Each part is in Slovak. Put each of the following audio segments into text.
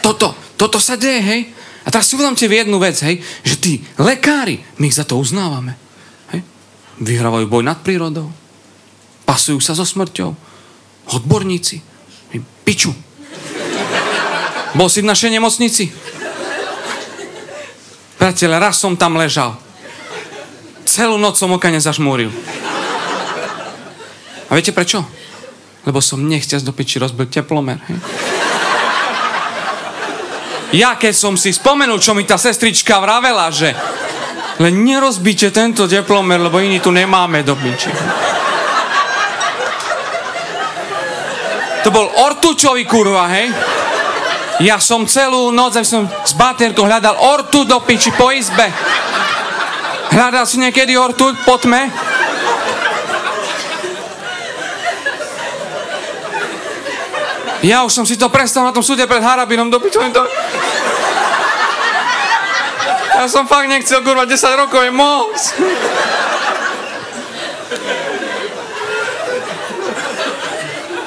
Toto, toto sa deje, hej. A teraz si uvedomte v jednu vec, hej, že tí lekári, my ich za to uznávame. Hej. Vyhrávajú boj nad prírodou. Pasujú sa so smrťou. Odborníci. Hej, piču. Bol si v našej nemocnici? Priateľ, raz som tam ležal. Celú noc som oka nezažmúril. A viete prečo? Lebo som nechťať do peči rozbil teplomer. Hej? Ja keď som si spomenul, čo mi tá sestrička vravela, že len nerozbíte tento teplomer, lebo iný tu nemáme do piči. To bol ortučový kurva, hej? Ja som celú noc, som s baterkou hľadal ortu do piči po izbe. Hľadal si niekedy ortu po tme? Ja už som si to prestal na tom súde pred Harabinom do. To... Ja som fakt nechcel, kurva, 10 rokov je moc.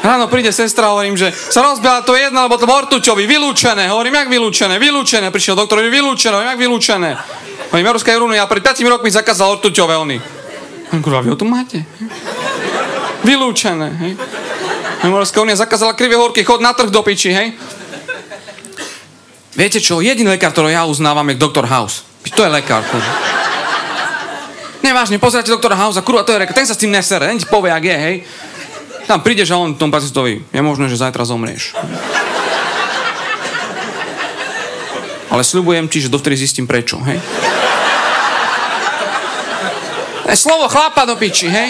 Ráno príde sestra, hovorím, že sa rozbila to jedna, lebo to Mortučovi, vylúčené. Hovorím, jak vylúčené, vylúčené. Prišiel doktor, vylúčené, hovorím, jak vylúčené. Hovorím, Európska únia pred 5 rokmi zakázal ortuťové oni. Kurva, vy ho tu máte? Vylúčené, hej. Európska únia zakázala krivý horký chod na trh do piči, hej. Viete čo, jediný lekár, ktorého ja uznávam, je doktor House. To je lekár, kurva. Nevážne, pozerajte doktora House kurva, to je lekár. Ten sa s tým nesere, ten ti povie, ak je, hej. Tam prídeš a on tomu pacientovi, je možné, že zajtra zomrieš. Ale sľubujem ti, že dovtedy zistím prečo, hej? Slovo chlapa do piči, hej?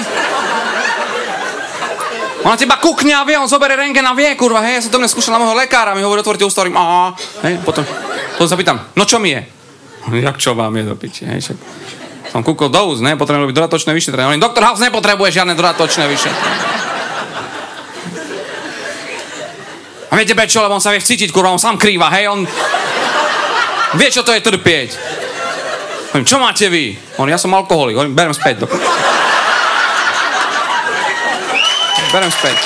On na teba kukne a vie, on zoberie rengen a vie, kurva, hej, ja som to mne skúšal na môjho lekára, mi hovorí, otvorte ústa, hovorím, aha, hej, potom, potom sa no čo mi je? Jak čo vám je do piči, hej, však som kúkol do úst, ne, potrebujem robiť dodatočné vyšetrenie. Hovorím, doktor House nepotrebuje žiadne dodatočné vyšetrenie. A viete prečo? Lebo on sa vie vcítiť, kurva, on sám krýva, hej, on... Vie, čo to je trpieť. Hovorím, čo máte vy? On, ja som alkoholik, hovorím, berem späť. Do... Verão é Espelho.